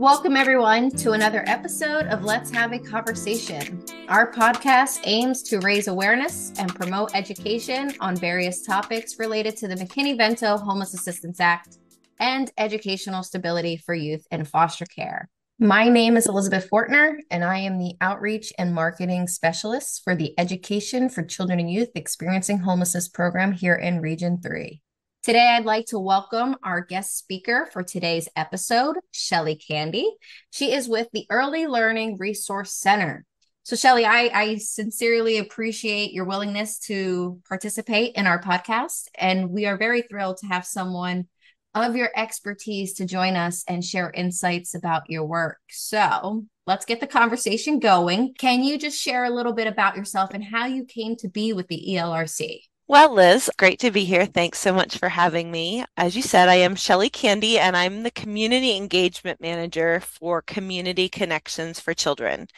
Welcome, everyone, to another episode of Let's Have a Conversation. Our podcast aims to raise awareness and promote education on various topics related to the McKinney Vento Homeless Assistance Act and educational stability for youth in foster care. My name is Elizabeth Fortner, and I am the Outreach and Marketing Specialist for the Education for Children and Youth Experiencing Homelessness program here in Region 3. Today, I'd like to welcome our guest speaker for today's episode, Shelley Candy. She is with the Early Learning Resource Center. So, Shelley, I, I sincerely appreciate your willingness to participate in our podcast, and we are very thrilled to have someone of your expertise to join us and share insights about your work. So, let's get the conversation going. Can you just share a little bit about yourself and how you came to be with the ELRC? Well, Liz, great to be here. Thanks so much for having me. As you said, I am Shelley Candy and I'm the Community Engagement Manager for Community Connections for Children.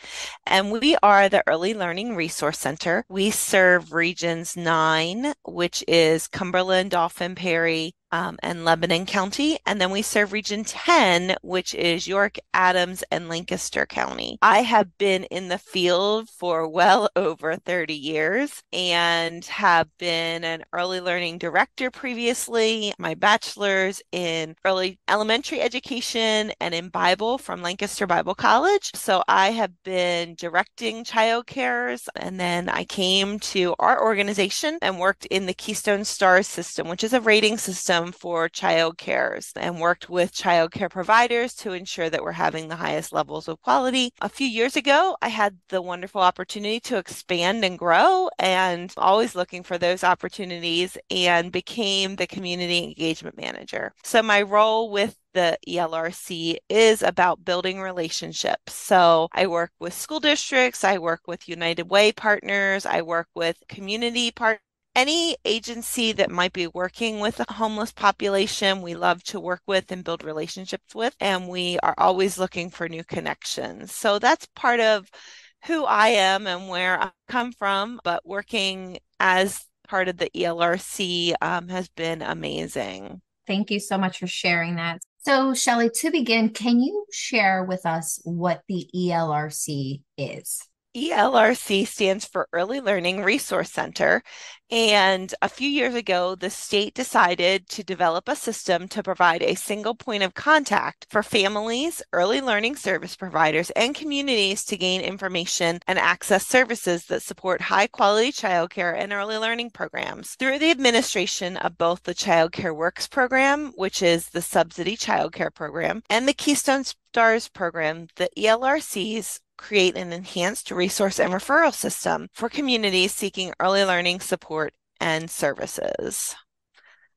And we are the Early Learning Resource Center. We serve Regions 9, which is Cumberland, Dauphin, Perry, um, and Lebanon County. And then we serve Region 10, which is York, Adams, and Lancaster County. I have been in the field for well over 30 years and have been an early learning director previously, my bachelor's in early elementary education and in Bible from Lancaster Bible College. So I have been directing child cares and then I came to our organization and worked in the Keystone Stars system, which is a rating system for child cares and worked with child care providers to ensure that we're having the highest levels of quality. A few years ago, I had the wonderful opportunity to expand and grow and always looking for those opportunities and became the community engagement manager. So my role with the ELRC is about building relationships. So I work with school districts, I work with United Way partners, I work with community partners any agency that might be working with a homeless population, we love to work with and build relationships with, and we are always looking for new connections. So that's part of who I am and where I come from, but working as part of the ELRC um, has been amazing. Thank you so much for sharing that. So, Shelley, to begin, can you share with us what the ELRC is? ELRC stands for Early Learning Resource Center. And a few years ago, the state decided to develop a system to provide a single point of contact for families, early learning service providers, and communities to gain information and access services that support high quality childcare and early learning programs. Through the administration of both the Child Care Works program, which is the subsidy childcare program, and the Keystone STARS program, the ELRCs create an enhanced resource and referral system for communities seeking early learning support and services.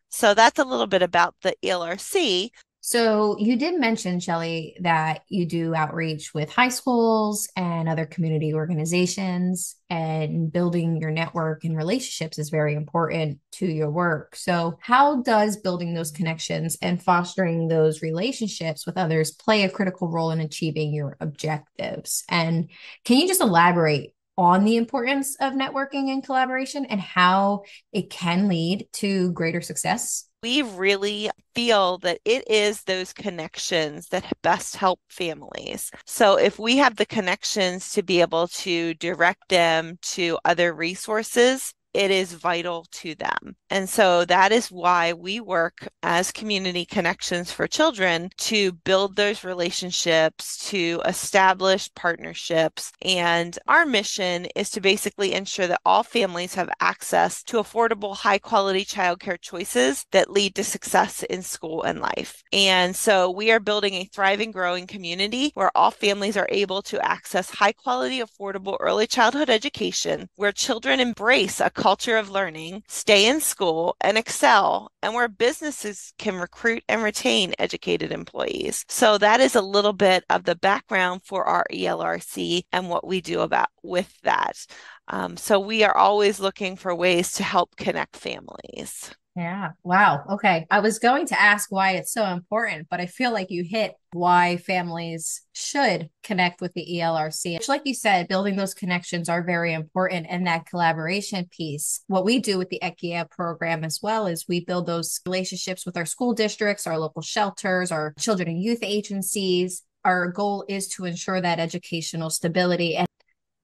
So that's a little bit about the ELRC. So you did mention, Shelley, that you do outreach with high schools and other community organizations, and building your network and relationships is very important to your work. So, how does building those connections and fostering those relationships with others play a critical role in achieving your objectives? And can you just elaborate on the importance of networking and collaboration and how it can lead to greater success? We really feel that it is those connections that best help families. So if we have the connections to be able to direct them to other resources, it is vital to them. And so that is why we work as community connections for children to build those relationships, to establish partnerships. And our mission is to basically ensure that all families have access to affordable, high quality childcare choices that lead to success in school and life. And so we are building a thriving, growing community where all families are able to access high quality, affordable early childhood education, where children embrace a culture of learning, stay in school, and excel, and where businesses can recruit and retain educated employees. So that is a little bit of the background for our ELRC and what we do about with that. Um, so we are always looking for ways to help connect families. Yeah. Wow. Okay. I was going to ask why it's so important, but I feel like you hit why families should connect with the ELRC. Which, Like you said, building those connections are very important and that collaboration piece. What we do with the ECYEH program as well is we build those relationships with our school districts, our local shelters, our children and youth agencies, our goal is to ensure that educational stability. And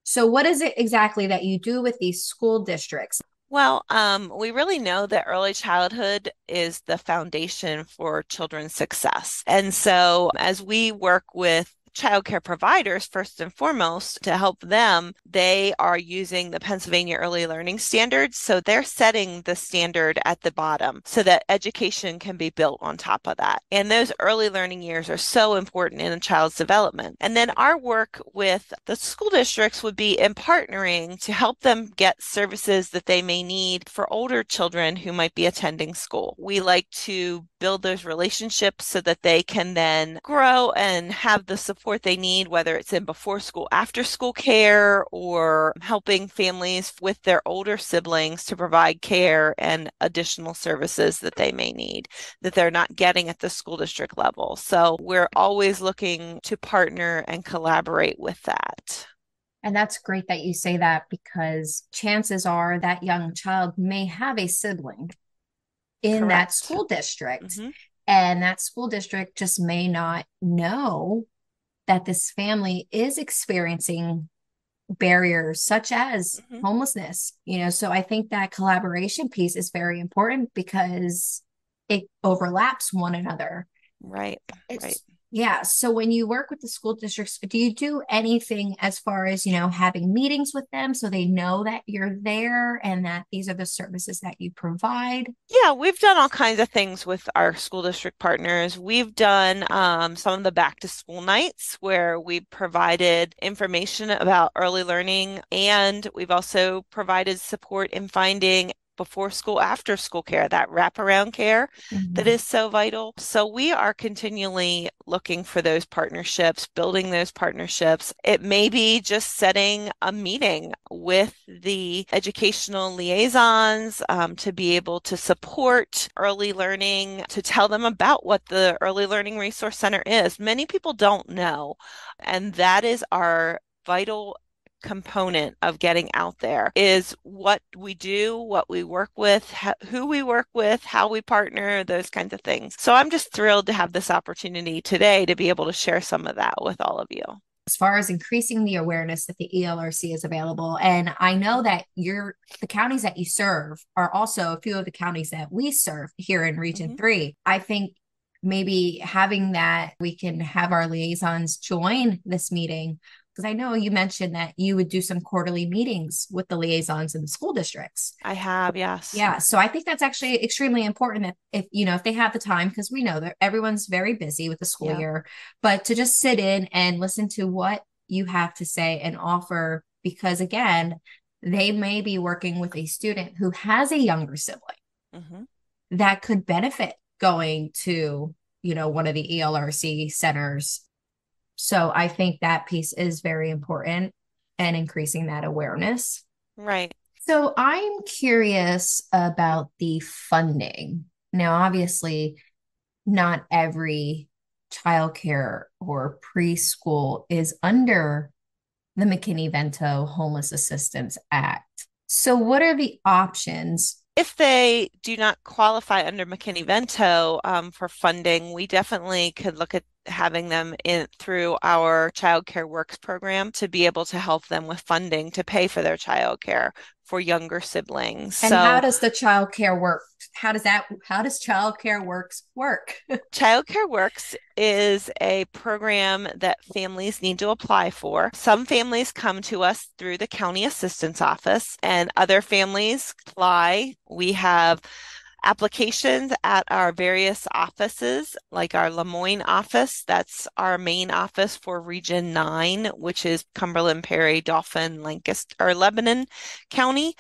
so, what is it exactly that you do with these school districts? Well, um, we really know that early childhood is the foundation for children's success. And so, as we work with childcare providers, first and foremost, to help them, they are using the Pennsylvania Early Learning Standards. So they're setting the standard at the bottom so that education can be built on top of that. And those early learning years are so important in a child's development. And then our work with the school districts would be in partnering to help them get services that they may need for older children who might be attending school. We like to build those relationships so that they can then grow and have the support support they need, whether it's in before school, after school care, or helping families with their older siblings to provide care and additional services that they may need that they're not getting at the school district level. So we're always looking to partner and collaborate with that. And that's great that you say that because chances are that young child may have a sibling in Correct. that school district. Mm-hmm. And that school district just may not know that this family is experiencing barriers such as mm-hmm. homelessness you know? So i think that collaboration piece is very important because it overlaps one another. Right it's, right yeah. So when you work with the school districts, do you do anything as far as, you know, having meetings with them so they know that you're there and that these are the services that you provide? Yeah, we've done all kinds of things with our school district partners. We've done um, some of the back to school nights where we provided information about early learning and we've also provided support in finding before school, after school care, that wraparound care mm-hmm. that is so vital. So we are continually looking for those partnerships, building those partnerships. It may be just setting a meeting with the educational liaisons um, to be able to support early learning, to tell them about what the Early Learning Resource Center is. Many people don't know, and that is our vital component of getting out there is what we do, what we work with, who we work with, how we partner, those kinds of things. So I'm just thrilled to have this opportunity today to be able to share some of that with all of you as far as increasing the awareness that the ELRC is available. And I know that your the counties that you serve are also a few of the counties that we serve here in Region mm-hmm. 3. I think maybe having that we can have our liaisons join this meeting because I know you mentioned that you would do some quarterly meetings with the liaisons in the school districts. I have, yes. Yeah. So I think that's actually extremely important that if, you know, if they have the time, because we know that everyone's very busy with the school yeah. year, but to just sit in and listen to what you have to say and offer, because again, they may be working with a student who has a younger sibling mm-hmm. that could benefit going to, you know, one of the ELRC centers so I think that piece is very important and increasing that awareness. Right. So I'm curious about the funding. Now, obviously, not every childcare or preschool is under the McKinney Vento Homeless Assistance Act. So, what are the options if they do not qualify under McKinney Vento um, for funding, we definitely could look at having them in through our child care works program to be able to help them with funding to pay for their child care for younger siblings. And so, how does the child care work? How does that how does child care works work? child care works is a program that families need to apply for. Some families come to us through the county assistance office and other families apply. We have applications at our various offices, like our Lemoyne office. That's our main office for Region 9, which is Cumberland, Perry, Dauphin, Lancaster, or Lebanon County.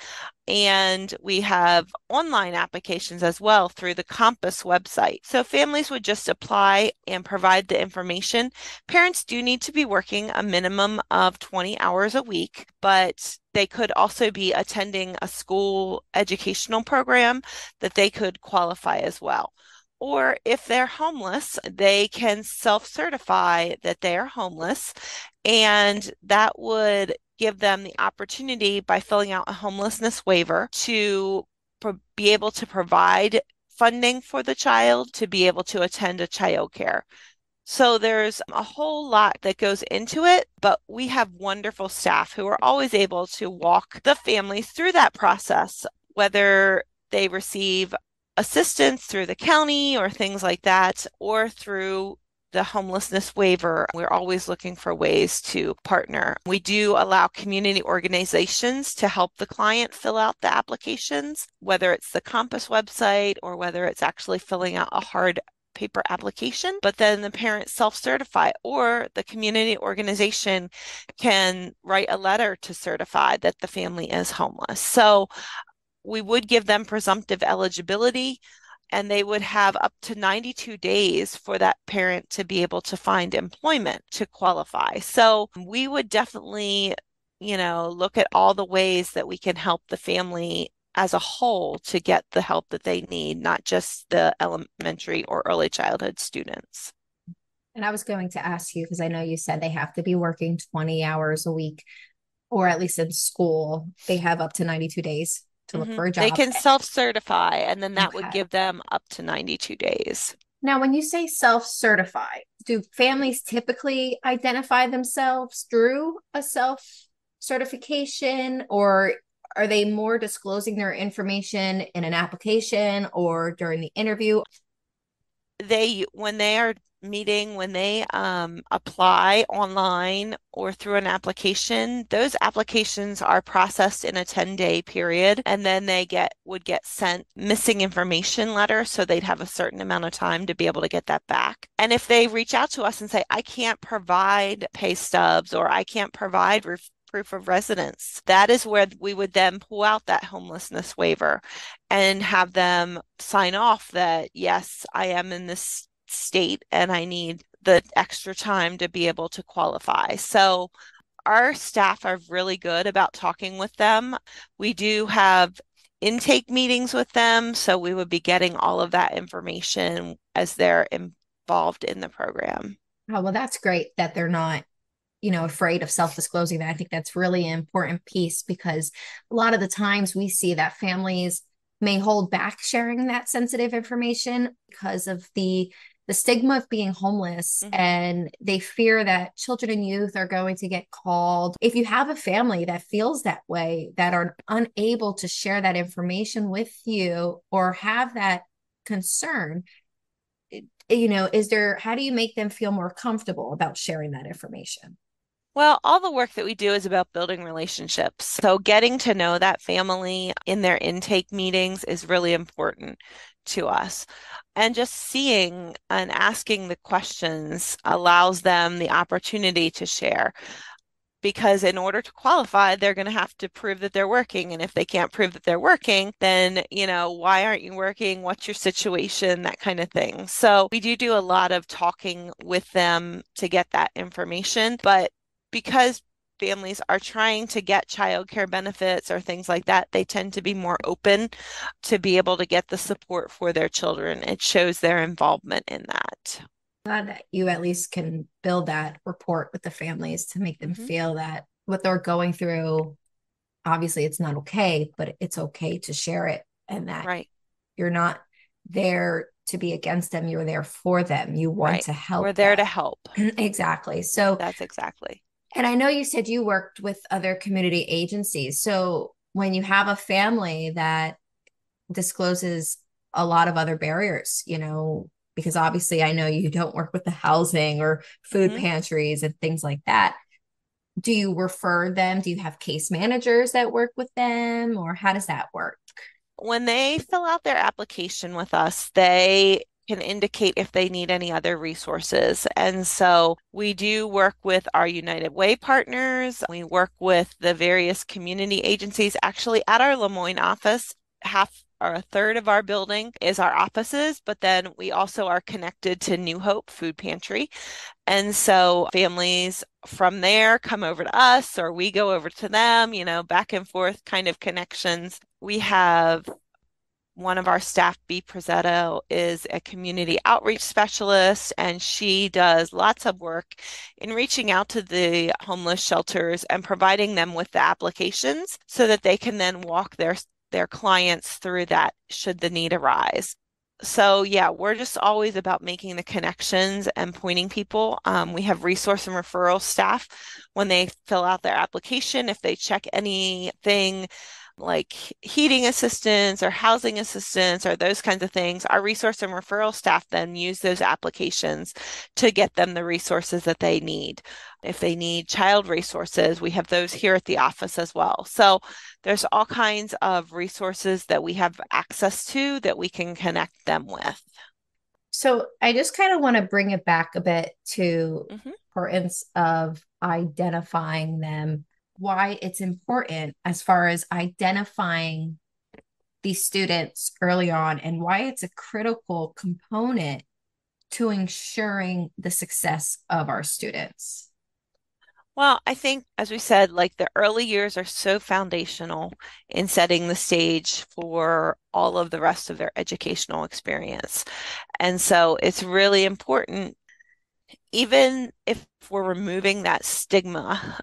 And we have online applications as well through the Compass website. So families would just apply and provide the information. Parents do need to be working a minimum of 20 hours a week, but they could also be attending a school educational program that they could qualify as well. Or if they're homeless, they can self certify that they are homeless. And that would give them the opportunity by filling out a homelessness waiver to pro- be able to provide funding for the child to be able to attend a child care So there's a whole lot that goes into it, but we have wonderful staff who are always able to walk the families through that process, whether they receive assistance through the county or things like that, or through the homelessness waiver. We're always looking for ways to partner. We do allow community organizations to help the client fill out the applications, whether it's the Compass website or whether it's actually filling out a hard paper application, but then the parents self certify, or the community organization can write a letter to certify that the family is homeless. So we would give them presumptive eligibility and they would have up to 92 days for that parent to be able to find employment to qualify. So we would definitely, you know, look at all the ways that we can help the family as a whole to get the help that they need, not just the elementary or early childhood students. And I was going to ask you because I know you said they have to be working 20 hours a week, or at least in school, they have up to 92 days to look mm-hmm. for a job. They can self certify, and then that okay. would give them up to 92 days. Now, when you say self certify, do families typically identify themselves through a self certification, or are they more disclosing their information in an application or during the interview? They, when they are meeting when they um, apply online or through an application those applications are processed in a 10 day period and then they get would get sent missing information letter so they'd have a certain amount of time to be able to get that back and if they reach out to us and say i can't provide pay stubs or i can't provide proof of residence. That is where we would then pull out that homelessness waiver and have them sign off that, yes, I am in this state and I need the extra time to be able to qualify. So our staff are really good about talking with them. We do have intake meetings with them. So we would be getting all of that information as they're involved in the program. Oh, well, that's great that they're not, you know, afraid of self disclosing that. I think that's really an important piece because a lot of the times we see that families may hold back sharing that sensitive information because of the the stigma of being homeless mm-hmm. and they fear that children and youth are going to get called. If you have a family that feels that way, that are unable to share that information with you or have that concern, you know, is there, how do you make them feel more comfortable about sharing that information? Well, all the work that we do is about building relationships. So, getting to know that family in their intake meetings is really important to us. And just seeing and asking the questions allows them the opportunity to share. Because in order to qualify they're going to have to prove that they're working. And if they can't prove that they're working then you know why aren't you working? What's your situation? That kind of thing. So we do do a lot of talking with them to get that information. But because families are trying to get childcare benefits or things like that, they tend to be more open to be able to get the support for their children. It shows their involvement in that. Glad that you at least can build that report with the families to make them mm-hmm. feel that what they're going through, obviously it's not okay, but it's okay to share it and that right. you're not there to be against them. You're there for them. You want right. to help. We're there them. to help. exactly. So that's exactly. And I know you said you worked with other community agencies. So when you have a family that discloses a lot of other barriers, you know, because obviously I know you don't work with the housing or food mm-hmm. pantries and things like that. Do you refer them? Do you have case managers that work with them or how does that work? When they fill out their application with us, they can indicate if they need any other resources. And so we do work with our United Way partners. We work with the various community agencies. Actually, at our Lemoyne office, half or a third of our building is our offices, but then we also are connected to New Hope Food Pantry. And so families from there come over to us or we go over to them, you know, back and forth kind of connections. We have one of our staff, B. Prezzetto, is a community outreach specialist, and she does lots of work in reaching out to the homeless shelters and providing them with the applications so that they can then walk their their clients through that should the need arise. So, yeah, we're just always about making the connections and pointing people. Um, we have resource and referral staff when they fill out their application. If they check anything like heating assistance or housing assistance or those kinds of things, our resource and referral staff then use those applications to get them the resources that they need. If they need child resources, we have those here at the office as well. So there's all kinds of resources that we have access to that we can connect them with. So I just kind of want to bring it back a bit to mm-hmm. importance of identifying them why it's important as far as identifying these students early on and why it's a critical component to ensuring the success of our students. Well, I think, as we said, like the early years are so foundational in setting the stage for all of the rest of their educational experience. And so it's really important, even if we're removing that stigma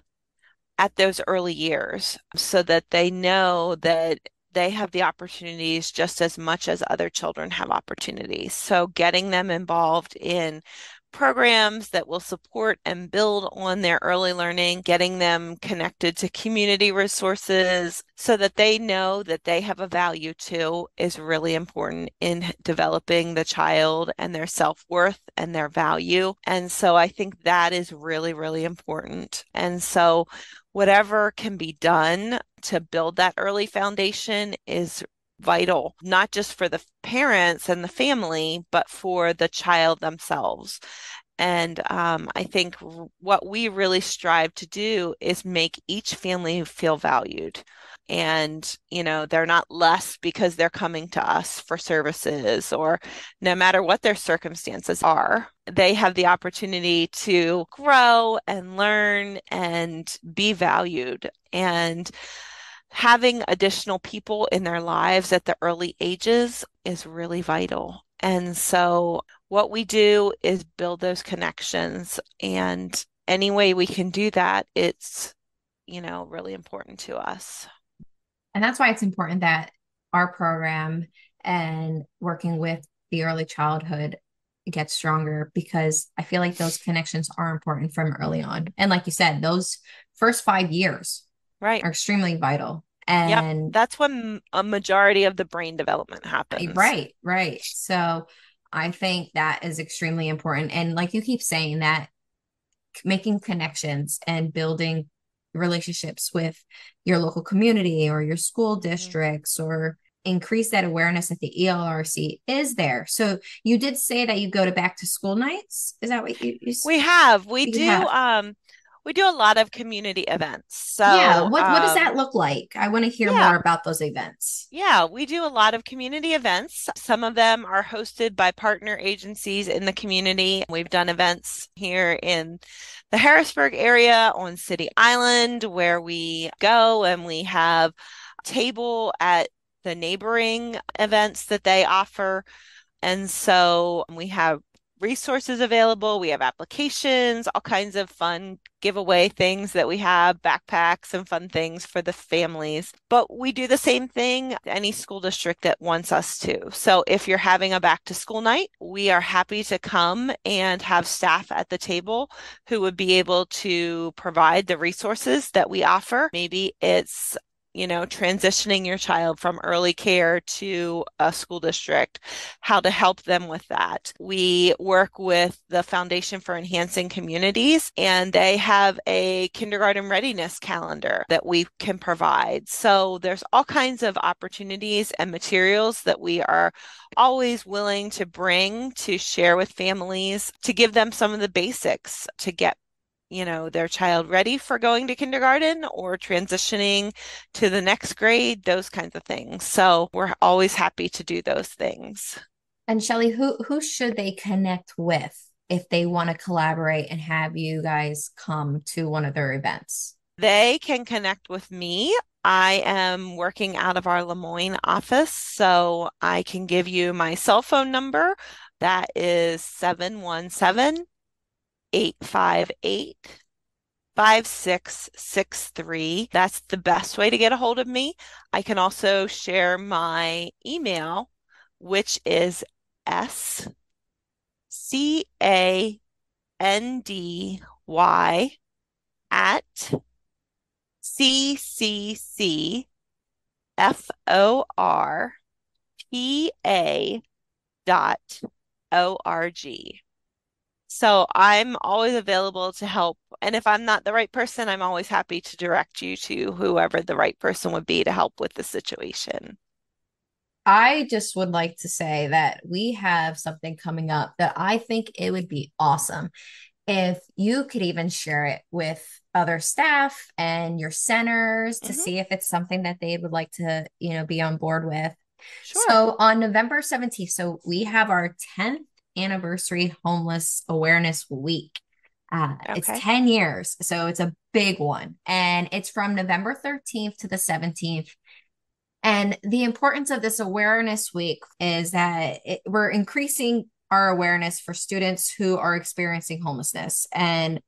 at those early years so that they know that they have the opportunities just as much as other children have opportunities. So, getting them involved in programs that will support and build on their early learning, getting them connected to community resources so that they know that they have a value too is really important in developing the child and their self worth and their value. And so I think that is really, really important. And so whatever can be done to build that early foundation is vital, not just for the parents and the family, but for the child themselves. And um, I think what we really strive to do is make each family feel valued. And, you know, they're not less because they're coming to us for services or no matter what their circumstances are, they have the opportunity to grow and learn and be valued. And having additional people in their lives at the early ages is really vital. And so, what we do is build those connections. And any way we can do that, it's, you know, really important to us. And that's why it's important that our program and working with the early childhood gets stronger because I feel like those connections are important from early on. And like you said, those first five years right. are extremely vital. And yep, that's when a majority of the brain development happens. Right right. So i think that is extremely important. And like you keep saying that making connections and building relationships with your local community or your school mm-hmm. districts or increase that awareness that the ELRC is there. So you did say that you go to back to school nights. Is that what you, you We have. We do have? um we do a lot of community events. So yeah, what, um, what does that um, look like? I want to hear yeah. more about those events. Yeah, we do a lot of community events. Some of them are hosted by partner agencies in the community. We've done events here in the Harrisburg area on City Island where we go and we have table at the neighboring events that they offer. And so we have resources available. We have applications, all kinds of fun giveaway things that we have, backpacks and fun things for the families. But we do the same thing any school district that wants us to. So if you're having a back to school night, we are happy to come and have staff at the table who would be able to provide the resources that we offer. Maybe it's you know, transitioning your child from early care to a school district, how to help them with that. We work with the Foundation for Enhancing Communities, and they have a kindergarten readiness calendar that we can provide. So there's all kinds of opportunities and materials that we are always willing to bring to share with families to give them some of the basics to get you know their child ready for going to kindergarten or transitioning to the next grade those kinds of things. So we're always happy to do those things. And shelley who who should they connect with if they want to collaborate and have you guys come to one of their events? They can connect with me. I am working out of our Lemoyne office, so I can give you my cell phone number. That is 717 858 5663. That's the best way to get a hold of me. I can also share my email, which is S C A N D Y at C C C F O R P A dot O R G. So I'm always available to help. And if I'm not the right person, I'm always happy to direct you to whoever the right person would be to help with the situation. I just would like to say that we have something coming up that I think it would be awesome if you could even share it with other staff and your centers to Mhm. see if it's something that they would like to, you know, be on board with. Sure. So on November 17th, so we have our 10th anniversary homeless awareness week. Uh, It's 10 years, so it's a big one. And it's from November 13th to the 17th. And the importance of this awareness week is that it, we're increasing our awareness for students who are experiencing homelessness and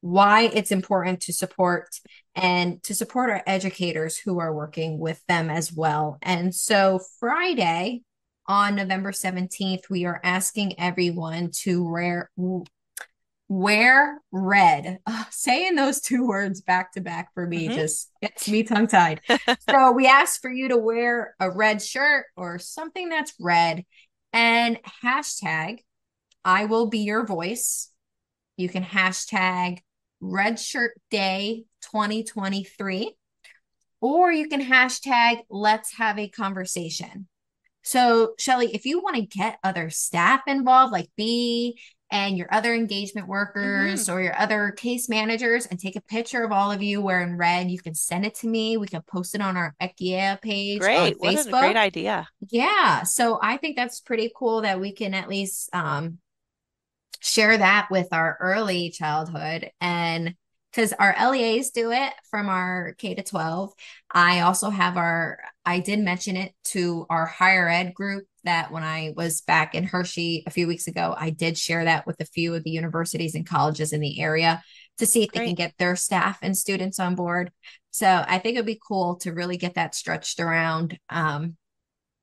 why it's important to support and to support our educators who are working with them as well. And so Friday on November 17th, we are asking everyone to wear wear red. Ugh, saying those two words back to back for me Mhm. just gets me tongue tied. so we ask for you to wear a red shirt or something that's red and hashtag I will be your voice. You can hashtag red shirt day 2023 or you can hashtag let's have a conversation. So, Shelley, if you want to get other staff involved, like B and your other engagement workers or your other case managers, and take a picture of all of you wearing red, you can send it to me. We can post it on our ECYEH page on Great. What a great idea. Yeah. So I think that's pretty cool that we can at least um, share that with our early childhood and because our LEAs do it from our K to 12. I also have our, I did mention it to our higher ed group that when I was back in Hershey a few weeks ago, I did share that with a few of the universities and colleges in the area to see if they can get their staff and students on board. So I think it'd be cool to really get that stretched around um,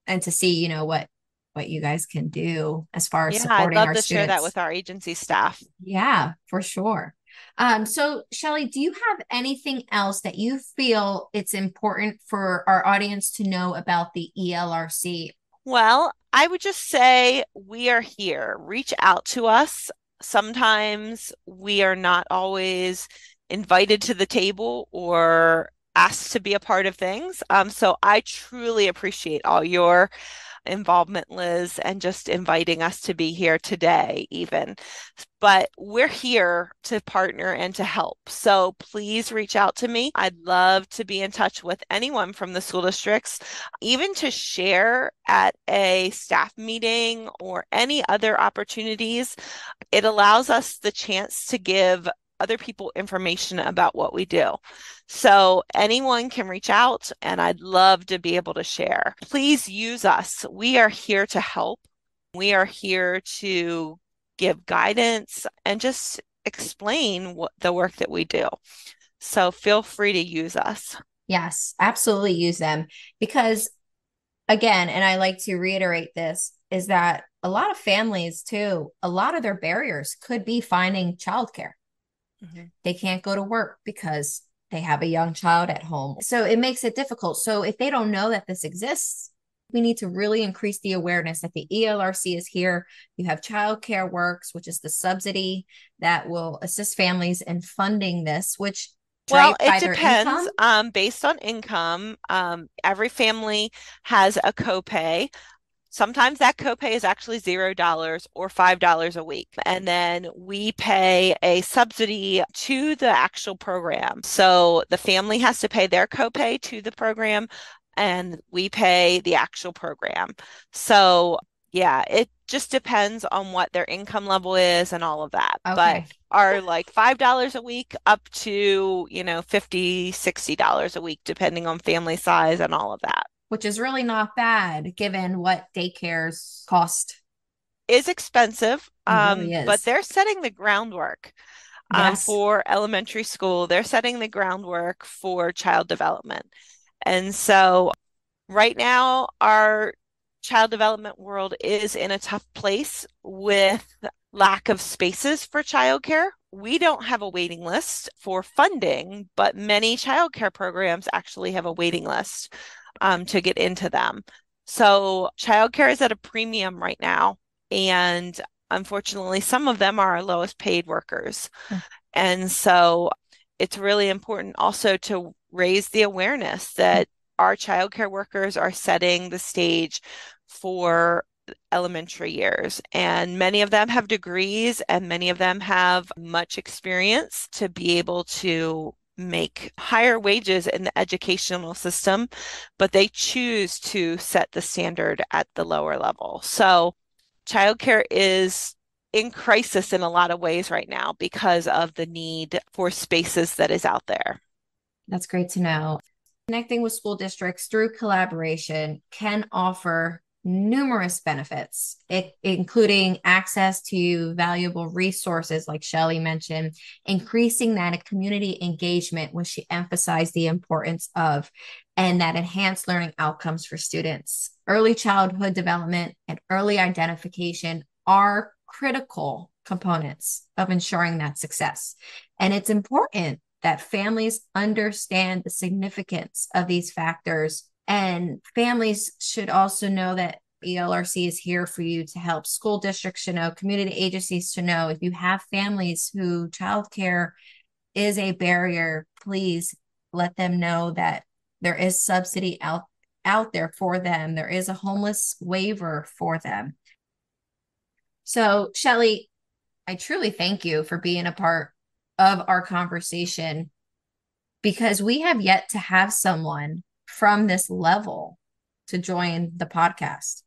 and to see, you know, what what you guys can do as far as Yeah, I'd love to share that with our agency staff. Yeah, for sure. Um, so Shelley, do you have anything else that you feel it's important for our audience to know about the ELRC? Well, I would just say we are here. Reach out to us. Sometimes we are not always invited to the table or asked to be a part of things. Um, so I truly appreciate all your involvement, Liz, and just inviting us to be here today, even. But we're here to partner and to help. So please reach out to me. I'd love to be in touch with anyone from the school districts, even to share at a staff meeting or any other opportunities. It allows us the chance to give other people information about what we do. So anyone can reach out and I'd love to be able to share. Please use us. We are here to help. We are here to give guidance and just explain what the work that we do. So feel free to use us. Yes, absolutely use them because again, and I like to reiterate this, is that a lot of families too, a lot of their barriers could be finding childcare. Mhm. They can't go to work because they have a young child at home. So it makes it difficult. So if they don't know that this exists, we need to really increase the awareness that the ELRC is here. You have Child Care Works, which is the subsidy that will assist families in funding this, which Well, it depends. Um, based on income, um, every family has a copay. Sometimes that copay is actually zero dollars or five dollars a week. And then we pay a subsidy to the actual program. So the family has to pay their copay to the program and we pay the actual program. So yeah, it just depends on what their income level is and all of that. But Okay. are like five dollars a week up to, you know, 50, 60 dollars a week, depending on family size and all of that. Which is really not bad given what daycares cost. Is expensive, um, really but they're setting the groundwork um, Yes. for elementary school. They're setting the groundwork for child development. And so right now, our child development world is in a tough place with lack of spaces for childcare. We don't have a waiting list for funding, but many childcare programs actually have a waiting list um, to get into them. So childcare is at a premium right now. And unfortunately, some of them are our lowest paid workers. Mm. And so it's really important also to raise the awareness that our childcare workers are setting the stage for elementary years. And many of them have degrees and many of them have much experience to be able to make higher wages in the educational system, but they choose to set the standard at the lower level. So childcare is in crisis in a lot of ways right now because of the need for spaces that is out there. That's great to know. Connecting with school districts through collaboration can offer numerous benefits, it, including access to valuable resources, like Shelley mentioned, increasing that community engagement, which she emphasized the importance of, and that enhanced learning outcomes for students. Early childhood development and early identification are critical components of ensuring that success. And it's important that families understand the significance of these factors and families should also know that ELRC is here for you to help school districts to know, community agencies to know. If you have families who childcare is a barrier, please let them know that there is subsidy out out there for them. There is a homeless waiver for them. So, Shelley, I truly thank you for being a part of our conversation because we have yet to have someone from this level to join the podcast.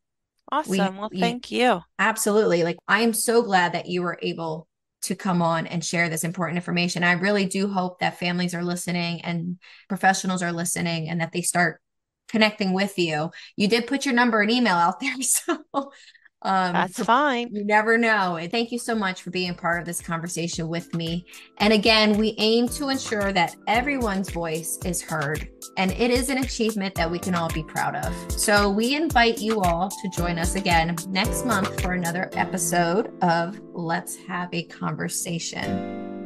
Awesome. We, well, thank you. Absolutely. Like, I am so glad that you were able to come on and share this important information. I really do hope that families are listening and professionals are listening and that they start connecting with you. You did put your number and email out there. So um, That's fine. You never know. And thank you so much for being part of this conversation with me. And again, we aim to ensure that everyone's voice is heard, and it is an achievement that we can all be proud of. So we invite you all to join us again next month for another episode of Let's Have a Conversation.